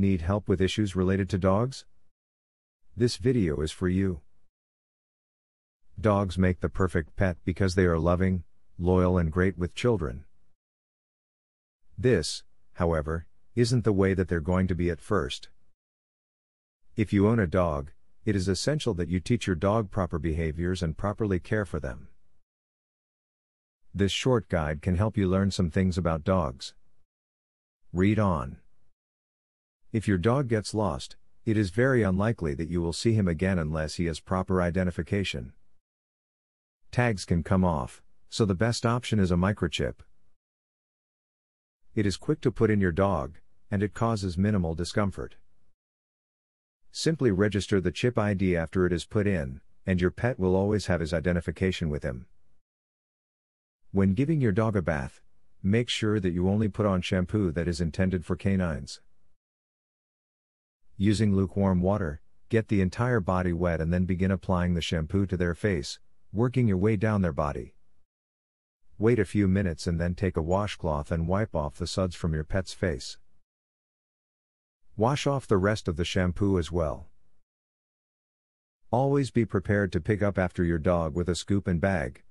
Need help with issues related to dogs? This video is for you. Dogs make the perfect pet because they are loving, loyal, and great with children. This, however, isn't the way that they're going to be at first. If you own a dog, it is essential that you teach your dog proper behaviors and properly care for them. This short guide can help you learn some things about dogs. Read on. If your dog gets lost, it is very unlikely that you will see him again unless he has proper identification. Tags can come off, so the best option is a microchip. It is quick to put in your dog, and it causes minimal discomfort. Simply register the chip ID after it is put in, and your pet will always have his identification with him. When giving your dog a bath, make sure that you only put on shampoo that is intended for canines. Using lukewarm water, get the entire body wet and then begin applying the shampoo to their face, working your way down their body. Wait a few minutes and then take a washcloth and wipe off the suds from your pet's face. Wash off the rest of the shampoo as well. Always be prepared to pick up after your dog with a scoop and bag.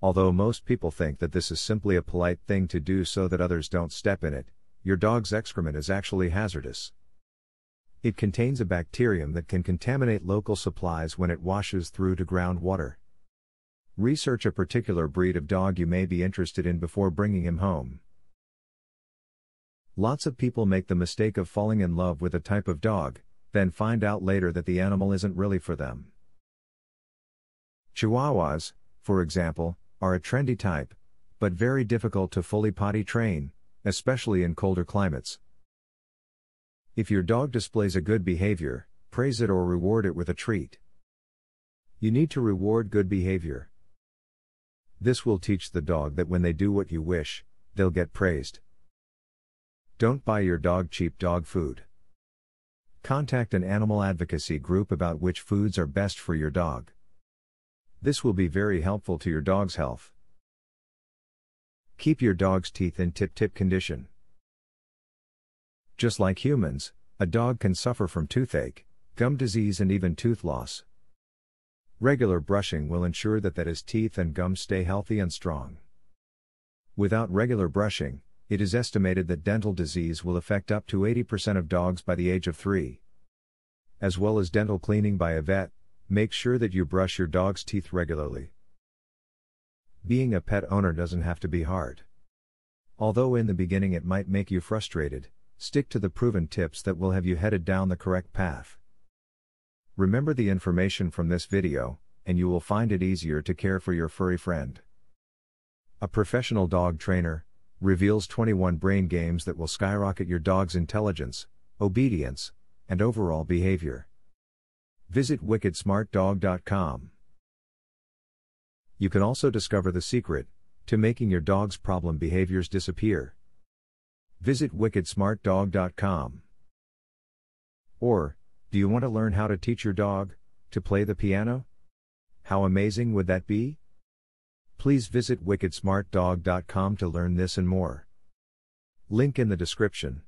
Although most people think that this is simply a polite thing to do so that others don't step in it, your dog's excrement is actually hazardous. It contains a bacterium that can contaminate local supplies when it washes through to groundwater. Research a particular breed of dog you may be interested in before bringing him home. Lots of people make the mistake of falling in love with a type of dog, then find out later that the animal isn't really for them. Chihuahuas, for example, are a trendy type, but very difficult to fully potty train, especially in colder climates. If your dog displays a good behavior, praise it or reward it with a treat. You need to reward good behavior. This will teach the dog that when they do what you wish, they'll get praised. Don't buy your dog cheap dog food. Contact an animal advocacy group about which foods are best for your dog. This will be very helpful to your dog's health. Keep your dog's teeth in tip tip condition. Just like humans, a dog can suffer from toothache, gum disease, and even tooth loss. Regular brushing will ensure that, that his teeth and gums stay healthy and strong. Without regular brushing, it is estimated that dental disease will affect up to 80% of dogs by the age of 3. As well as dental cleaning by a vet, make sure that you brush your dog's teeth regularly. Being a pet owner doesn't have to be hard. Although in the beginning it might make you frustrated, Stick to the proven tips that will have you headed down the correct path. Remember the information from this video, and you will find it easier to care for your furry friend. A professional dog trainer reveals 21 brain games that will skyrocket your dog's intelligence, obedience, and overall behavior. Visit wickedsmartdog.com. You can also discover the secret to making your dog's problem behaviors disappear. Visit wickedsmartdog.com. Or, do you want to learn how to teach your dog to play the piano? How amazing would that be? Please visit wickedsmartdog.com to learn this and more. Link in the description.